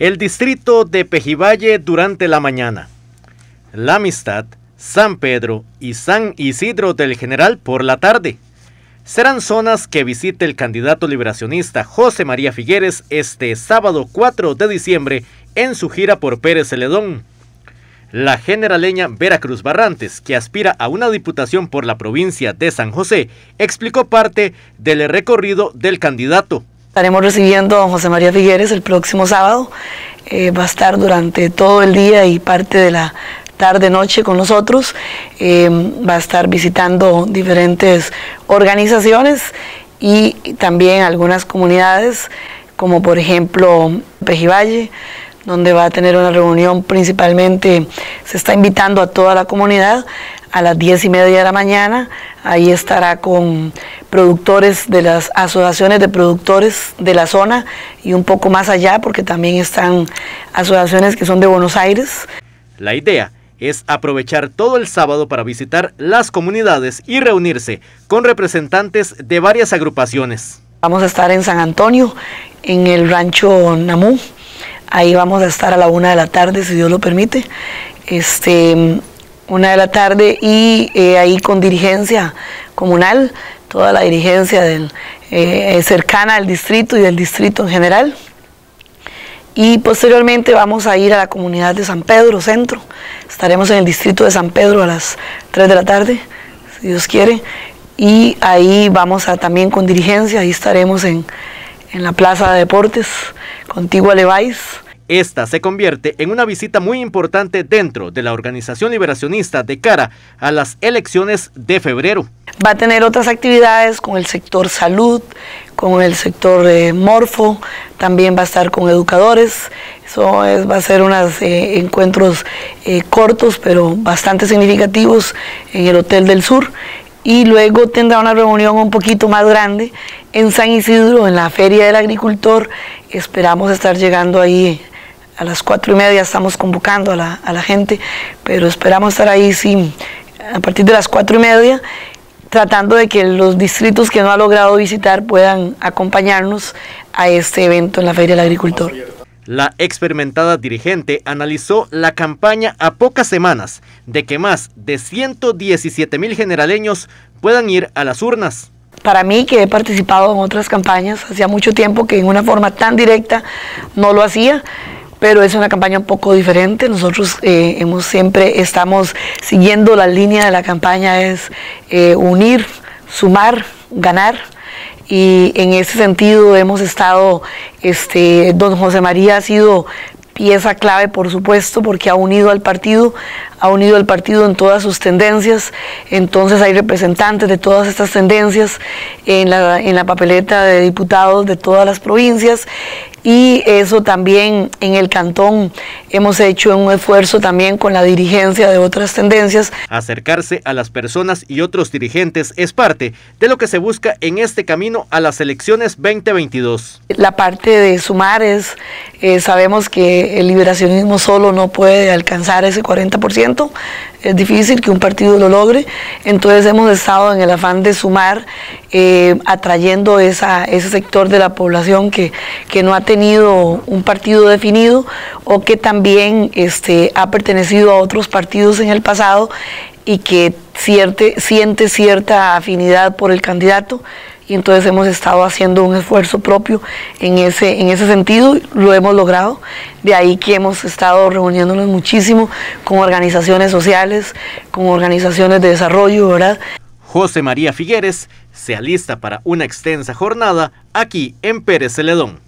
el distrito de Pejivalle durante la mañana, La Amistad, San Pedro y San Isidro del General por la tarde. Serán zonas que visite el candidato liberacionista José María Figueres este sábado 4 de diciembre en su gira por Pérez Celedón. La generaleña Veracruz Barrantes, que aspira a una diputación por la provincia de San José, explicó parte del recorrido del candidato. Estaremos recibiendo a don José María Figueres el próximo sábado. Eh, va a estar durante todo el día y parte de la tarde-noche con nosotros. Eh, va a estar visitando diferentes organizaciones y también algunas comunidades, como por ejemplo Pejivalle, donde va a tener una reunión principalmente, se está invitando a toda la comunidad a las diez y media de la mañana. Ahí estará con productores de las asociaciones de productores de la zona y un poco más allá, porque también están asociaciones que son de Buenos Aires. La idea es aprovechar todo el sábado para visitar las comunidades y reunirse con representantes de varias agrupaciones. Vamos a estar en San Antonio, en el rancho Namú. Ahí vamos a estar a la una de la tarde, si Dios lo permite. Este, una de la tarde y eh, ahí con dirigencia comunal, toda la dirigencia del, eh, cercana al distrito y del distrito en general. Y posteriormente vamos a ir a la comunidad de San Pedro Centro. Estaremos en el distrito de San Pedro a las 3 de la tarde, si Dios quiere. Y ahí vamos a también con dirigencia, ahí estaremos en, en la Plaza de Deportes, contigua a Leváis esta se convierte en una visita muy importante dentro de la organización liberacionista de cara a las elecciones de febrero. Va a tener otras actividades con el sector salud, con el sector de morfo, también va a estar con educadores. Eso va a ser unos eh, encuentros eh, cortos pero bastante significativos en el Hotel del Sur y luego tendrá una reunión un poquito más grande en San Isidro, en la Feria del Agricultor. Esperamos estar llegando ahí a las cuatro y media estamos convocando a la, gente, pero esperamos estar ahí, sí, a partir de las cuatro y media, tratando de que los distritos que no ha logrado visitar puedan acompañarnos a este evento en la Feria del Agricultor. La experimentada dirigente analizó la campaña a pocas semanas de que más de 117 mil generaleños puedan ir a las urnas. Para mí, que he participado en otras campañas, hacía mucho tiempo que en una forma tan directa no lo hacía, pero es una campaña un poco diferente. Nosotros eh, hemos siempre estamos siguiendo la línea de la campaña es eh, unir, sumar, ganar. Y en ese sentido hemos estado, este, don José María ha sido pieza clave, por supuesto, porque ha unido al partido, ha unido al partido en todas sus tendencias, entonces hay representantes de todas estas tendencias en la, en la papeleta de diputados de todas las provincias y eso también en el cantón hemos hecho un esfuerzo también con la dirigencia de otras tendencias. Acercarse a las personas y otros dirigentes es parte de lo que se busca en este camino a las elecciones 2022. La parte de sumar es, eh, sabemos que el liberacionismo solo no puede alcanzar ese 40%, es difícil que un partido lo logre, entonces hemos estado en el afán de sumar, eh, atrayendo ese sector de la población que, que no ha tenido un partido definido o que también este, ha pertenecido a otros partidos en el pasado y que siente cierta afinidad por el candidato y entonces hemos estado haciendo un esfuerzo propio en ese, en ese sentido, lo hemos logrado, de ahí que hemos estado reuniéndonos muchísimo con organizaciones sociales, con organizaciones de desarrollo, ¿verdad? José María Figueres se alista para una extensa jornada aquí en Pérez Celedón.